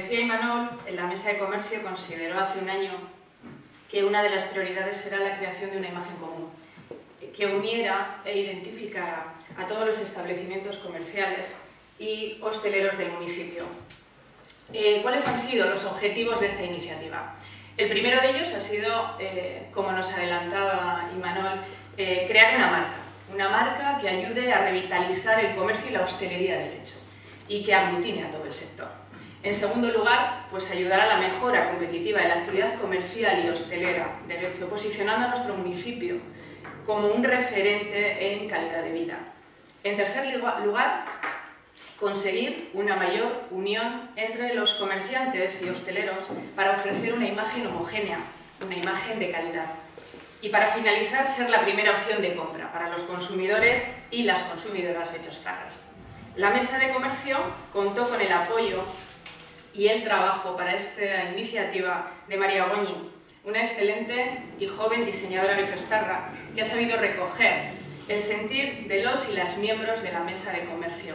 Decía Imanol, en la mesa de comercio consideró hace un año que una de las prioridades era la creación de una imagen común, que uniera e identificara a todos los establecimientos comerciales y hosteleros del municipio. Eh, ¿Cuáles han sido los objetivos de esta iniciativa? El primero de ellos ha sido, eh, como nos adelantaba Imanol, eh, crear una marca, una marca que ayude a revitalizar el comercio y la hostelería de derecho y que aglutine a todo el sector. En segundo lugar, pues ayudar a la mejora competitiva de la actividad comercial y hostelera de derecho, posicionando a nuestro municipio como un referente en calidad de vida. En tercer lugar, conseguir una mayor unión entre los comerciantes y hosteleros para ofrecer una imagen homogénea, una imagen de calidad. Y para finalizar, ser la primera opción de compra para los consumidores y las consumidoras de tostarras. La mesa de comercio contó con el apoyo y el trabajo para esta iniciativa de María Goñi, una excelente y joven diseñadora de tostarra que ha sabido recoger el sentir de los y las miembros de la mesa de comercio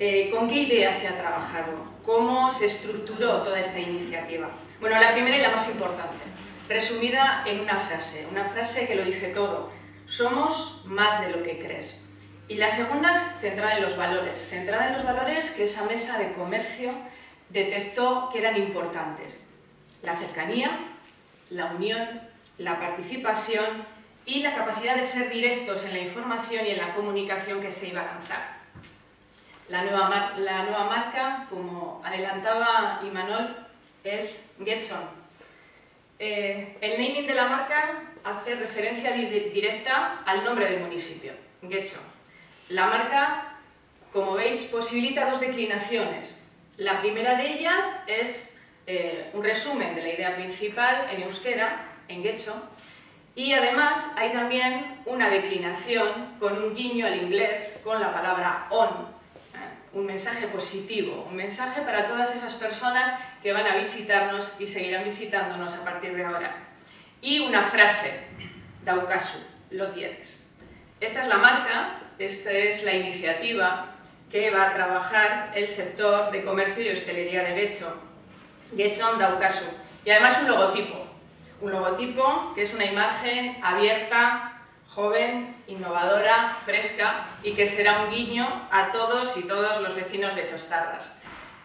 eh, ¿Con qué ideas se ha trabajado? ¿Cómo se estructuró toda esta iniciativa? Bueno, la primera y la más importante, resumida en una frase, una frase que lo dice todo. Somos más de lo que crees. Y la segunda es centrada en los valores, centrada en los valores que esa mesa de comercio detectó que eran importantes. La cercanía, la unión, la participación y la capacidad de ser directos en la información y en la comunicación que se iba a lanzar. La nueva, la nueva marca, como adelantaba Imanol, es Getson. Eh, el naming de la marca hace referencia directa al nombre del municipio, Getson. La marca, como veis, posibilita dos declinaciones. La primera de ellas es eh, un resumen de la idea principal en euskera, en Getson, y además hay también una declinación con un guiño al inglés con la palabra on, un mensaje positivo, un mensaje para todas esas personas que van a visitarnos y seguirán visitándonos a partir de ahora. Y una frase, Daukasu, lo tienes. Esta es la marca, esta es la iniciativa que va a trabajar el sector de comercio y hostelería de Gecho, Gechon Daukasu. Y además un logotipo, un logotipo que es una imagen abierta, joven, innovadora, fresca y que será un guiño a todos y todos los vecinos de Chostarras.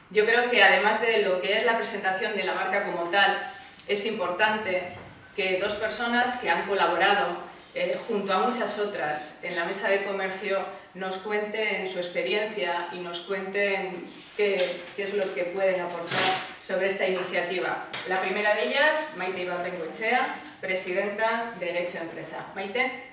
Yo creo que además de lo que es la presentación de la marca como tal, es importante que dos personas que han colaborado eh, junto a muchas otras en la mesa de comercio nos cuenten su experiencia y nos cuenten qué, es lo que pueden aportar sobre esta iniciativa. La primera de ellas, Maite Ibarbengoechea, presidenta de Derecho Empresa. Maite.